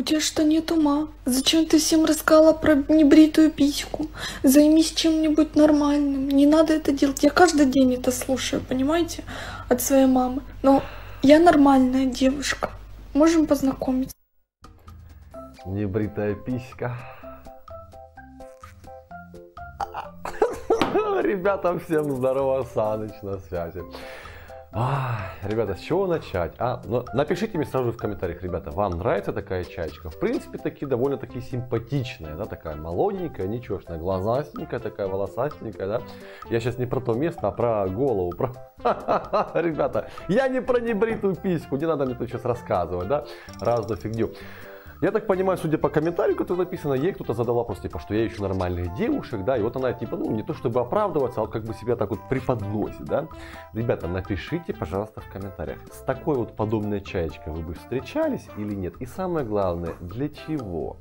У тебя что, нет ума? Зачем ты всем рассказала про небритую письку? Займись чем-нибудь нормальным. Не надо это делать. Я каждый день это слушаю, понимаете? От своей мамы. Но я нормальная девушка. Можем познакомиться. Небритая писька. Ребята, всем здорово, Саныч на связи. Ай, ребята, с чего начать? А, ну, напишите мне сразу в комментариях, ребята, вам нравится такая чаечка? В принципе, такие довольно-таки симпатичная, да, такая молоденькая, ничегошная, глазастенькая, такая волосастенькая, да. Я сейчас не про то место, а про голову, про... Ребята, я не про небритую письку, не надо мне тут сейчас рассказывать, да, разную фигню. Я так понимаю, судя по комментарию, который написано, ей кто-то задал вопрос, типа, что я ищу нормальных девушек, да, и вот она, типа, ну, не то чтобы оправдываться, а вот как бы себя так вот преподносит, да. Ребята, напишите, пожалуйста, в комментариях, с такой вот подобной чаечкой вы бы встречались или нет, и самое главное, для чего?